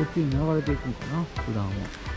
こっちに流れていくんかな普段は。